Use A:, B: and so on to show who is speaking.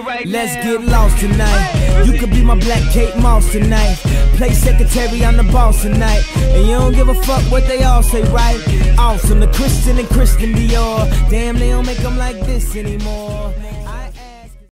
A: Right
B: Let's
A: now.
B: get lost tonight. You could be my black Kate Moss tonight. Play secretary, I'm the boss tonight. And you don't give a fuck what they all say, right? Awesome, the Christian and Christian Dior. Damn, they don't make them like this anymore.